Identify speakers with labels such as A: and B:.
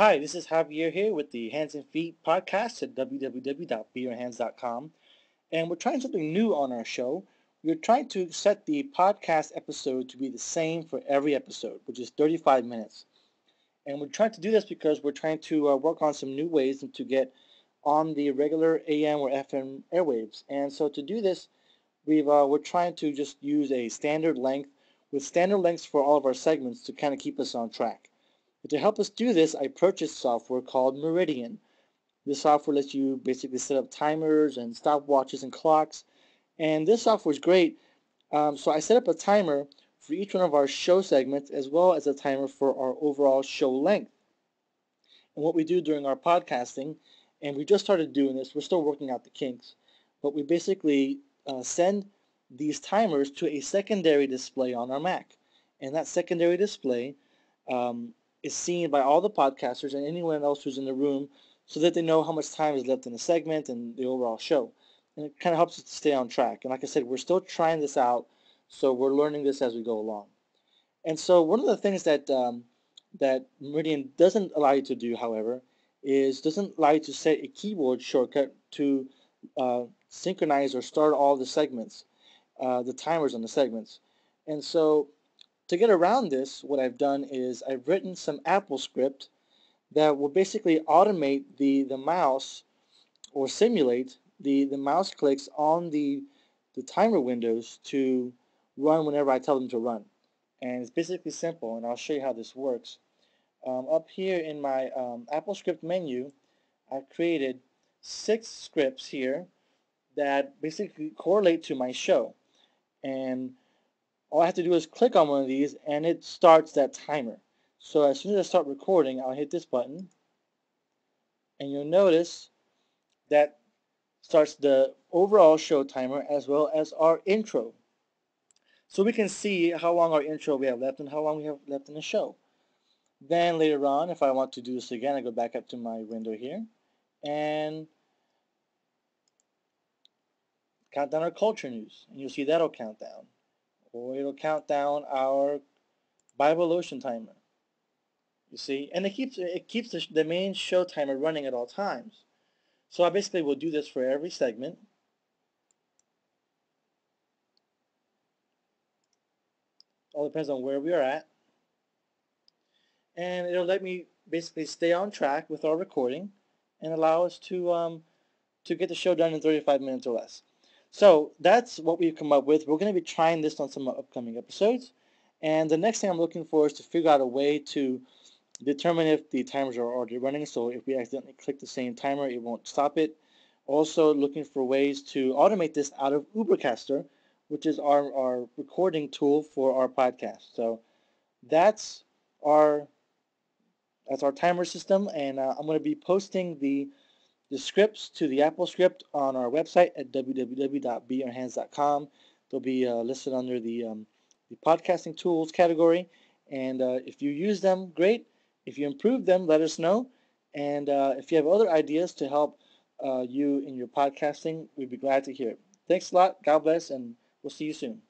A: Hi, this is Javier here with the Hands and Feet podcast at www.beyourhands.com. And we're trying something new on our show. We're trying to set the podcast episode to be the same for every episode, which is 35 minutes. And we're trying to do this because we're trying to uh, work on some new ways to get on the regular AM or FM airwaves. And so to do this, we've, uh, we're trying to just use a standard length with standard lengths for all of our segments to kind of keep us on track. But to help us do this, I purchased software called Meridian. This software lets you basically set up timers and stopwatches and clocks. And this software is great. Um, so I set up a timer for each one of our show segments as well as a timer for our overall show length. And what we do during our podcasting, and we just started doing this, we're still working out the kinks, but we basically uh, send these timers to a secondary display on our Mac. And that secondary display um, is seen by all the podcasters and anyone else who's in the room so that they know how much time is left in the segment and the overall show. And it kind of helps us to stay on track. And like I said, we're still trying this out, so we're learning this as we go along. And so one of the things that um, that Meridian doesn't allow you to do, however, is doesn't allow you to set a keyboard shortcut to uh, synchronize or start all the segments, uh, the timers on the segments. And so to get around this, what I've done is I've written some AppleScript that will basically automate the, the mouse or simulate the, the mouse clicks on the, the timer windows to run whenever I tell them to run. And it's basically simple, and I'll show you how this works. Um, up here in my um, AppleScript menu, I've created six scripts here that basically correlate to my show. And all I have to do is click on one of these and it starts that timer. So as soon as I start recording, I'll hit this button and you'll notice that starts the overall show timer as well as our intro. So we can see how long our intro we have left and how long we have left in the show. Then later on, if I want to do this again, I go back up to my window here and count down our culture news. And you'll see that'll count down or it'll count down our Bible Ocean timer. You see, and it keeps it keeps the, the main show timer running at all times. So I basically will do this for every segment. All depends on where we are at. And it'll let me basically stay on track with our recording and allow us to um, to get the show done in 35 minutes or less. So that's what we've come up with. We're going to be trying this on some upcoming episodes. And the next thing I'm looking for is to figure out a way to determine if the timers are already running. So if we accidentally click the same timer, it won't stop it. Also looking for ways to automate this out of Ubercaster, which is our, our recording tool for our podcast. So that's our that's our timer system, and uh, I'm going to be posting the the scripts to the AppleScript on our website at www.beyourhands.com. They'll be uh, listed under the, um, the podcasting tools category. And uh, if you use them, great. If you improve them, let us know. And uh, if you have other ideas to help uh, you in your podcasting, we'd be glad to hear it. Thanks a lot. God bless, and we'll see you soon.